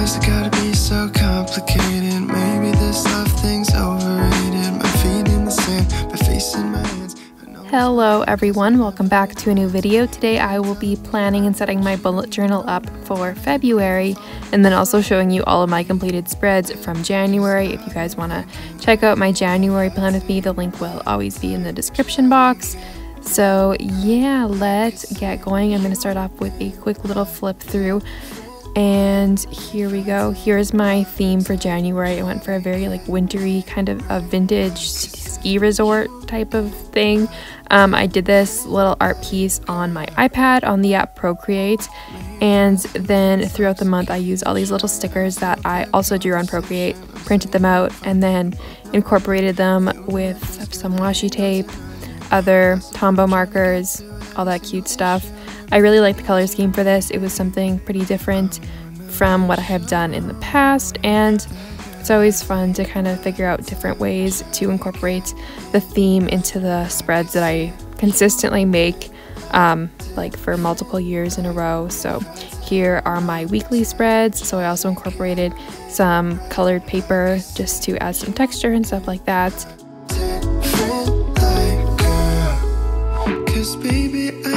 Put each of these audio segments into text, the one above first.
Gotta be so complicated? Maybe this thing's. My feet in the sand, my hands. Hello everyone, welcome back to a new video. Today I will be planning and setting my bullet journal up for February and then also showing you all of my completed spreads from January. If you guys want to check out my January plan with me, the link will always be in the description box. So yeah, let's get going. I'm going to start off with a quick little flip through and here we go. Here's my theme for January. I went for a very like wintry kind of a vintage ski resort type of thing. Um, I did this little art piece on my iPad on the app Procreate, and then throughout the month I used all these little stickers that I also drew on Procreate, printed them out, and then incorporated them with some washi tape, other Tombow markers, all that cute stuff. I really like the color scheme for this. It was something pretty different from what I have done in the past, and it's always fun to kind of figure out different ways to incorporate the theme into the spreads that I consistently make, um, like for multiple years in a row. So here are my weekly spreads. So I also incorporated some colored paper just to add some texture and stuff like that.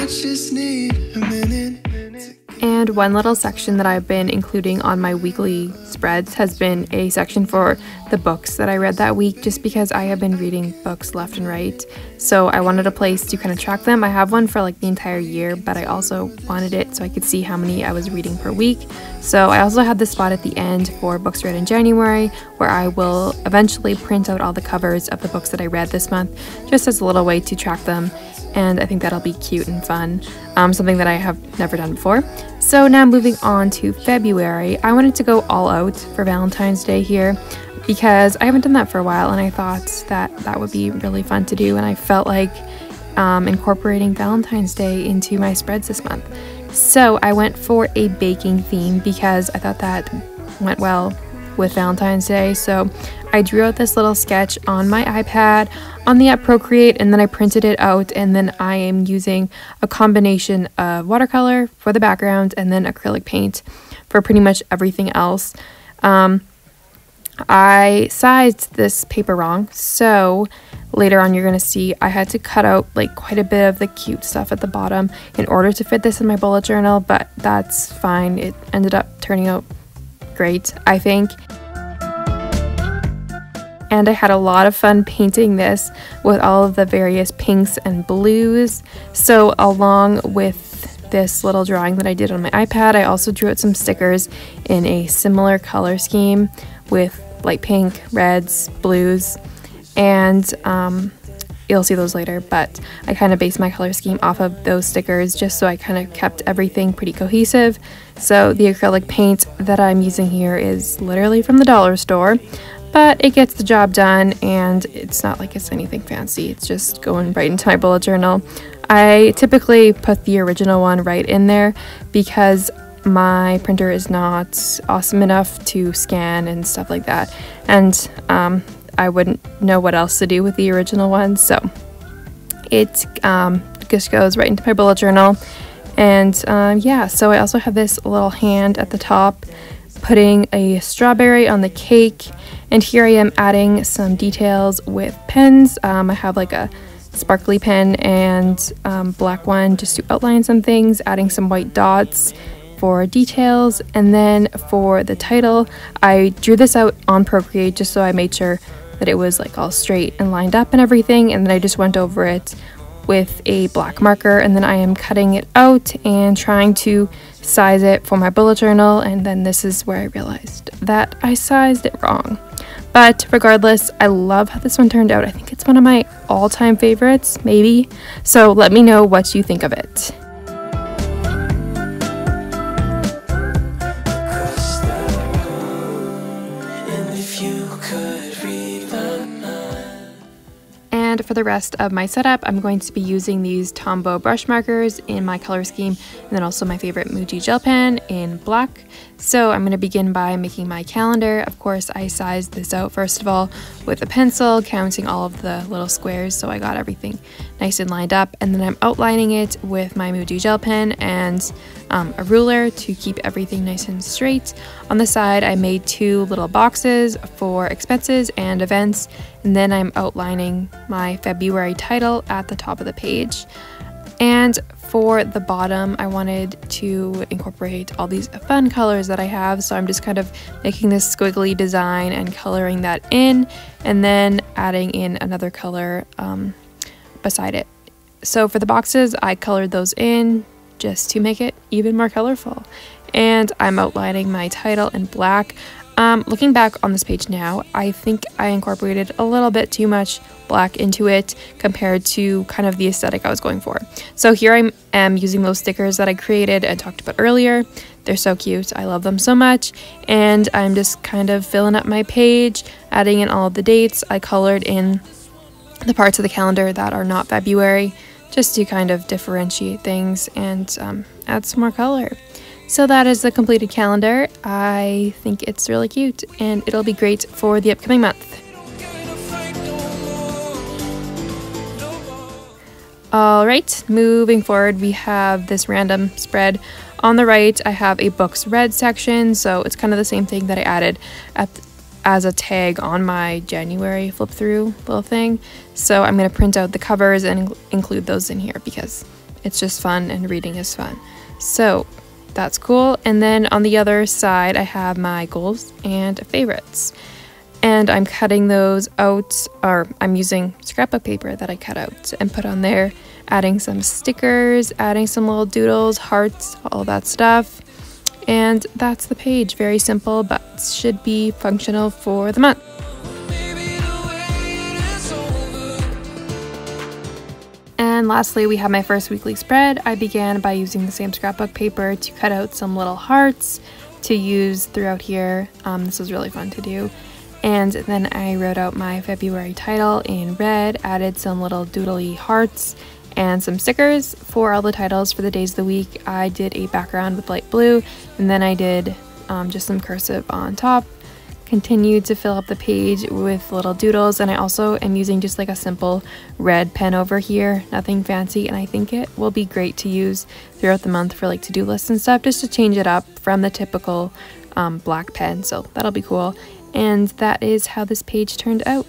I just need a minute. And one little section that I've been including on my weekly spreads has been a section for the books that I read that week, just because I have been reading books left and right. So I wanted a place to kind of track them. I have one for like the entire year, but I also wanted it so I could see how many I was reading per week. So I also had this spot at the end for books read in January, where I will eventually print out all the covers of the books that I read this month, just as a little way to track them and I think that'll be cute and fun. Um, something that I have never done before. So now moving on to February, I wanted to go all out for Valentine's Day here because I haven't done that for a while, and I thought that that would be really fun to do, and I felt like um, incorporating Valentine's Day into my spreads this month. So I went for a baking theme because I thought that went well with Valentine's Day. So I drew out this little sketch on my iPad on the app Procreate and then I printed it out and then I am using a combination of watercolor for the background and then acrylic paint for pretty much everything else. Um, I sized this paper wrong, so later on you're going to see I had to cut out like quite a bit of the cute stuff at the bottom in order to fit this in my bullet journal, but that's fine. It ended up turning out great, I think and I had a lot of fun painting this with all of the various pinks and blues. So along with this little drawing that I did on my iPad, I also drew out some stickers in a similar color scheme with light pink, reds, blues, and um, you'll see those later, but I kind of based my color scheme off of those stickers just so I kind of kept everything pretty cohesive. So the acrylic paint that I'm using here is literally from the dollar store but it gets the job done and it's not like it's anything fancy. It's just going right into my bullet journal. I typically put the original one right in there because my printer is not awesome enough to scan and stuff like that. And um, I wouldn't know what else to do with the original one. So it um, just goes right into my bullet journal. And um, yeah, so I also have this little hand at the top putting a strawberry on the cake and here I am adding some details with pens. Um, I have like a sparkly pen and um, black one just to outline some things, adding some white dots for details. And then for the title, I drew this out on Procreate just so I made sure that it was like all straight and lined up and everything. And then I just went over it with a black marker and then I am cutting it out and trying to size it for my bullet journal and then this is where I realized that I sized it wrong. But regardless, I love how this one turned out. I think it's one of my all-time favorites, maybe. So let me know what you think of it. And for the rest of my setup, I'm going to be using these Tombow brush markers in my color scheme, and then also my favorite Muji gel pen in black. So I'm going to begin by making my calendar. Of course, I sized this out first of all with a pencil, counting all of the little squares so I got everything nice and lined up. And then I'm outlining it with my Muji gel pen and um, a ruler to keep everything nice and straight. On the side, I made two little boxes for expenses and events. And then I'm outlining my February title at the top of the page. And for the bottom, I wanted to incorporate all these fun colors that I have. So I'm just kind of making this squiggly design and coloring that in and then adding in another color um, beside it. So for the boxes, I colored those in just to make it even more colorful. And I'm outlining my title in black. Um, looking back on this page now, I think I incorporated a little bit too much black into it compared to kind of the aesthetic I was going for. So here I am using those stickers that I created and talked about earlier. They're so cute. I love them so much. And I'm just kind of filling up my page, adding in all of the dates. I colored in the parts of the calendar that are not February just to kind of differentiate things and um, add some more color. So that is the completed calendar. I think it's really cute and it'll be great for the upcoming month. All right, moving forward, we have this random spread. On the right, I have a books read section, so it's kind of the same thing that I added at as a tag on my January flip through little thing. So I'm going to print out the covers and include those in here because it's just fun and reading is fun. So that's cool. And then on the other side, I have my goals and favorites. And I'm cutting those out, or I'm using scrapbook paper that I cut out and put on there, adding some stickers, adding some little doodles, hearts, all that stuff. And that's the page. Very simple, but should be functional for the month. And lastly, we have my first weekly spread. I began by using the same scrapbook paper to cut out some little hearts to use throughout here. Um, this was really fun to do. And then I wrote out my February title in red, added some little doodly hearts and some stickers for all the titles for the days of the week. I did a background with light blue, and then I did um, just some cursive on top continued to fill up the page with little doodles and I also am using just like a simple red pen over here nothing fancy and I think it will be great to use throughout the month for like to-do lists and stuff just to change it up from the typical um, black pen so that'll be cool. And that is how this page turned out.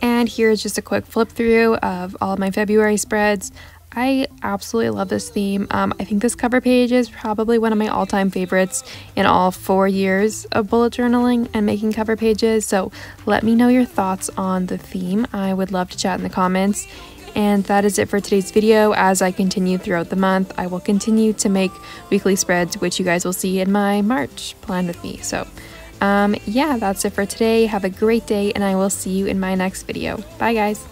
And here's just a quick flip through of all of my February spreads. I absolutely love this theme. Um, I think this cover page is probably one of my all time favorites in all four years of bullet journaling and making cover pages. So let me know your thoughts on the theme. I would love to chat in the comments. And that is it for today's video. As I continue throughout the month, I will continue to make weekly spreads, which you guys will see in my March plan with me. So, um, yeah, that's it for today. Have a great day, and I will see you in my next video. Bye, guys.